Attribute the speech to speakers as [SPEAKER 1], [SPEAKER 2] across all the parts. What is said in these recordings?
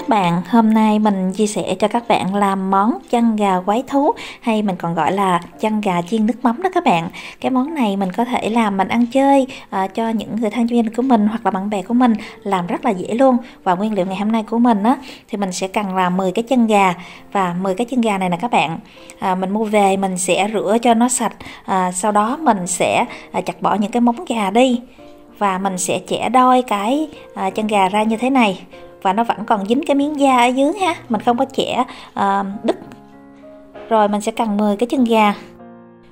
[SPEAKER 1] Các bạn, hôm nay mình chia sẻ cho các bạn làm món chân gà quái thú hay mình còn gọi là chân gà chiên nước mắm đó các bạn. Cái món này mình có thể làm mình ăn chơi à, cho những người thân trong gia đình của mình hoặc là bạn bè của mình làm rất là dễ luôn. Và nguyên liệu ngày hôm nay của mình á thì mình sẽ cần là 10 cái chân gà và 10 cái chân gà này nè các bạn. À, mình mua về mình sẽ rửa cho nó sạch, à, sau đó mình sẽ à, chặt bỏ những cái móng gà đi và mình sẽ chẻ đôi cái à, chân gà ra như thế này và nó vẫn còn dính cái miếng da ở dưới ha. Mình không có chẻ uh, đứt. Rồi mình sẽ cần 10 cái chân gà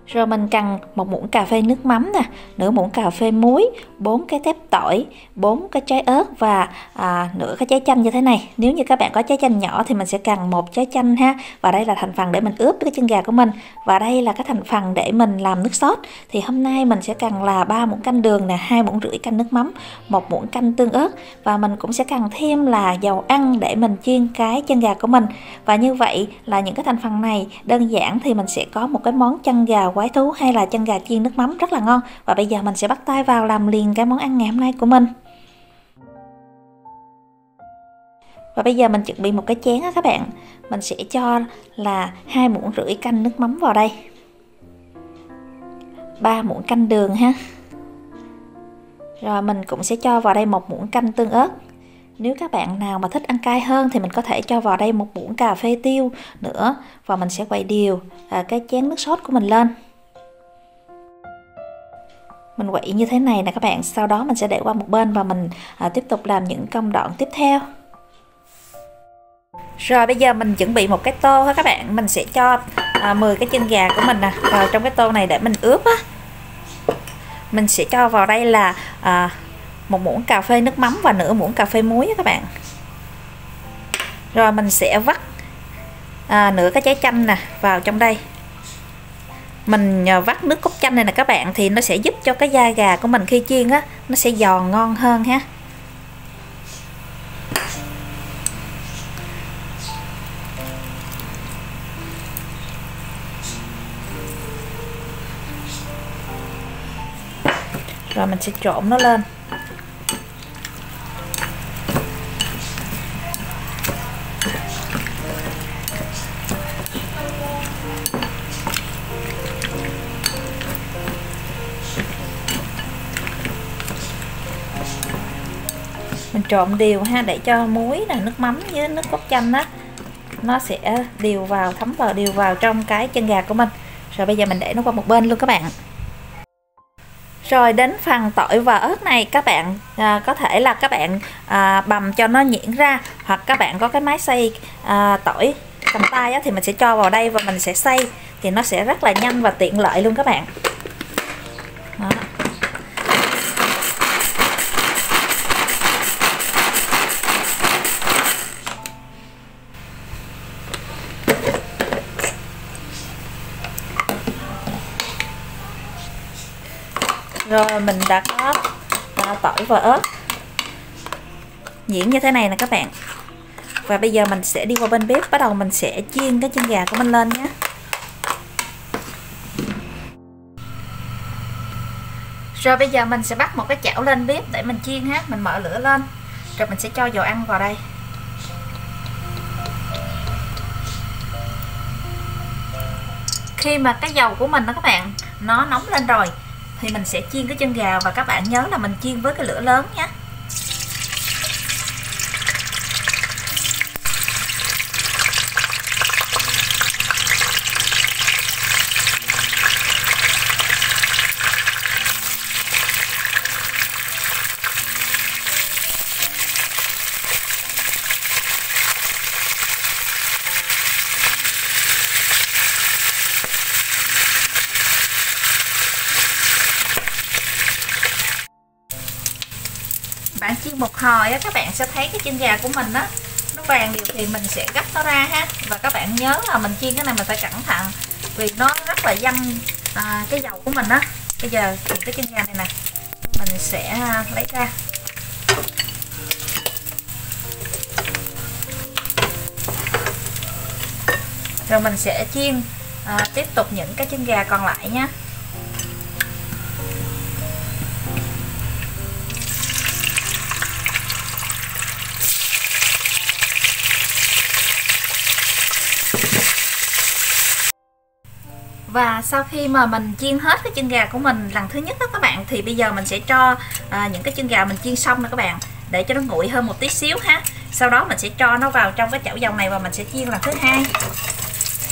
[SPEAKER 1] rồi mình cần một muỗng cà phê nước mắm nè, nửa muỗng cà phê muối, bốn cái tép tỏi, bốn cái trái ớt và à, nửa cái trái chanh như thế này. Nếu như các bạn có trái chanh nhỏ thì mình sẽ cần một trái chanh ha. Và đây là thành phần để mình ướp cái chân gà của mình. Và đây là cái thành phần để mình làm nước sốt. Thì hôm nay mình sẽ cần là ba muỗng canh đường nè, hai muỗng rưỡi canh nước mắm, một muỗng canh tương ớt và mình cũng sẽ cần thêm là dầu ăn để mình chiên cái chân gà của mình. Và như vậy là những cái thành phần này đơn giản thì mình sẽ có một cái món chân gà quái thú hay là chân gà chiên nước mắm rất là ngon. Và bây giờ mình sẽ bắt tay vào làm liền cái món ăn ngày hôm nay của mình. Và bây giờ mình chuẩn bị một cái chén á các bạn. Mình sẽ cho là hai muỗng rưỡi canh nước mắm vào đây. Ba muỗng canh đường ha. Rồi mình cũng sẽ cho vào đây một muỗng canh tương ớt. Nếu các bạn nào mà thích ăn cay hơn thì mình có thể cho vào đây một muỗng cà phê tiêu nữa. Và mình sẽ quậy đều à, cái chén nước sốt của mình lên mình quậy như thế này nè các bạn sau đó mình sẽ để qua một bên và mình à, tiếp tục làm những công đoạn tiếp theo. Rồi bây giờ mình chuẩn bị một cái tô ha các bạn. Mình sẽ cho à, 10 cái chân gà của mình nè vào trong cái tô này để mình ướp á. Mình sẽ cho vào đây là à, một muỗng cà phê nước mắm và nửa muỗng cà phê muối các bạn. Rồi mình sẽ vắt à, nửa cái trái chanh nè vào trong đây mình ờ, vắt nước cốt chanh này nè các bạn thì nó sẽ giúp cho cái da gà của mình khi chiên á, nó sẽ giòn ngon hơn ha. Rồi mình sẽ trộn nó lên. Mình trộn đều ha để cho muối là nước mắm với nước cốt chanh á nó sẽ đều vào thấm vào đều vào trong cái chân gà của mình. Rồi bây giờ mình để nó qua một bên luôn các bạn. Rồi đến phần tỏi và ớt này các bạn à, có thể là các bạn à, bầm cho nó nhuyễn ra hoặc các bạn có cái máy xay à, tỏi cầm tay á, thì mình sẽ cho vào đây và mình sẽ xay. Thì nó sẽ rất là nhanh và tiện lợi luôn các bạn. Rồi mình đã có à, tỏi và ớt. Nhuyễn như thế này nè các bạn. Và bây giờ mình sẽ đi qua bên bếp. Bắt đầu mình sẽ chiên cái chân gà của mình lên nhé. Rồi bây giờ mình sẽ bắt một cái chảo lên bếp để mình chiên ha. Mình mở lửa lên. Rồi mình sẽ cho dầu ăn vào đây. Khi mà cái dầu của mình đó các bạn nó nóng lên rồi thì mình sẽ chiên cái chân gà và các bạn nhớ là mình chiên với cái lửa lớn nhé. Bạn chiên một hồi á các bạn sẽ thấy cái chân gà của mình á nó vàng điều thì mình sẽ gấp nó ra ha. Và các bạn nhớ là mình chiên cái này mình phải cẩn thận vì nó rất là dăm à, cái dầu của mình á. Bây giờ thì cái chân gà này nè mình sẽ lấy ra. Rồi mình sẽ chiên à, tiếp tục những cái chân gà còn lại nhé và sau khi mà mình chiên hết cái chân gà của mình lần thứ nhất đó các bạn thì bây giờ mình sẽ cho à, những cái chân gà mình chiên xong nè các bạn. Để cho nó nguội hơn một tí xíu ha. Sau đó mình sẽ cho nó vào trong cái chảo dầu này và mình sẽ chiên lần thứ hai.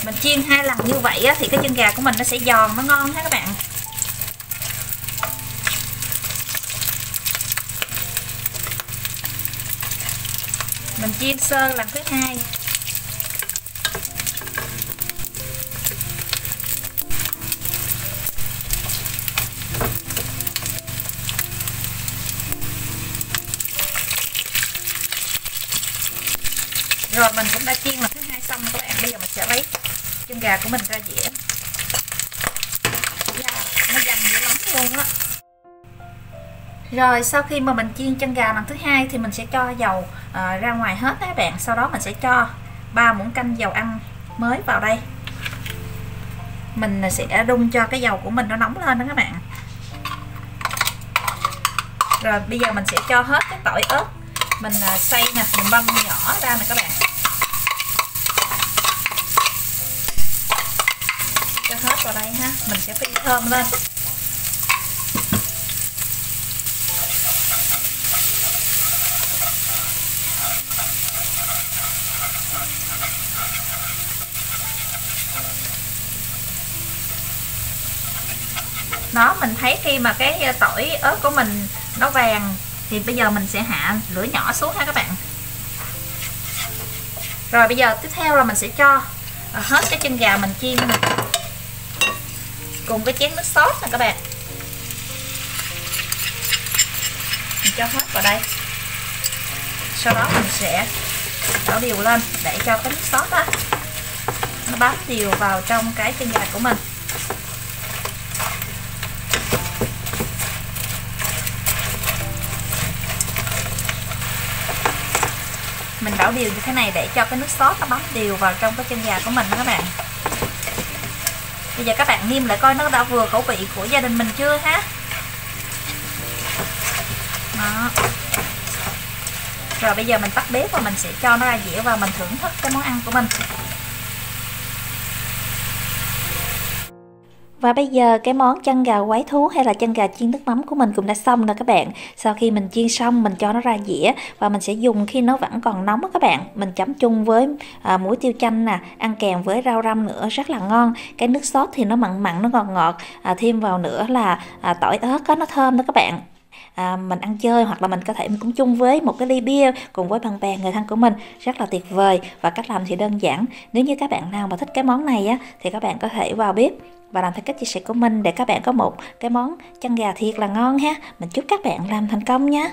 [SPEAKER 1] Mình chiên hai lần như vậy á, thì cái chân gà của mình nó sẽ giòn nó ngon ha các bạn. Mình chiên sơ lần thứ hai. Rồi mình cũng đã chiên lần thứ hai xong các bạn. Bây giờ mình sẽ lấy chân gà của mình ra dĩa. Yeah, nó dành dữ lắm luôn á. Rồi sau khi mà mình chiên chân gà lần thứ hai thì mình sẽ cho dầu uh, ra ngoài hết các bạn. Sau đó mình sẽ cho 3 muỗng canh dầu ăn mới vào đây. Mình sẽ đun cho cái dầu của mình nó nóng lên đó các bạn. Rồi bây giờ mình sẽ cho hết cái tỏi ớt. Mình ờ, xay nè mình băm nhỏ ra nè các bạn cho hết vào đây ha. Mình sẽ phi thơm lên. Nó mình thấy khi mà cái ờ, tỏi ớt của mình nó vàng thì bây giờ mình sẽ hạ lửa nhỏ xuống ha các bạn. Rồi bây giờ tiếp theo là mình sẽ cho ờ, hết cái chân gà mình chiên. này cùng cái chén nước sốt nè các bạn. Mình cho hết vào đây. Sau đó mình sẽ đổ đều lên để cho cái nước sốt đó nó bám đều vào trong cái chân gà của mình. Mình đảo đều như thế này để cho cái nước sốt nó bám đều vào trong cái chân gà của mình đó các bạn bây giờ các bạn nêm lại coi nó đã vừa khẩu vị của gia đình mình chưa ha? Đó. Rồi bây giờ mình tắt bếp và mình sẽ cho nó ra dĩa và mình thưởng thức cái món ăn của mình. Và bây giờ cái món chân gà quái thú hay là chân gà chiên nước mắm của mình cũng đã xong rồi các bạn. Sau khi mình chiên xong mình cho nó ra dĩa và mình sẽ dùng khi nó vẫn còn nóng đó các bạn. Mình chấm chung với à, muối tiêu chanh nè, ăn kèm với rau răm nữa rất là ngon. Cái nước sốt thì nó mặn mặn nó ngọt ngọt, à, thêm vào nữa là à, tỏi ớt có nó thơm đó các bạn à, mình ăn chơi hoặc là mình có thể mình cũng chung với một cái ly bia cùng với bạn bè người thân của mình. Rất là tuyệt vời và cách làm thì đơn giản. Nếu như các bạn nào mà thích cái món này á thì các bạn có thể vào bếp và làm theo cách chia sẻ của mình để các bạn có một cái món chân gà thiệt là ngon ha. Mình chúc các bạn làm thành công nhé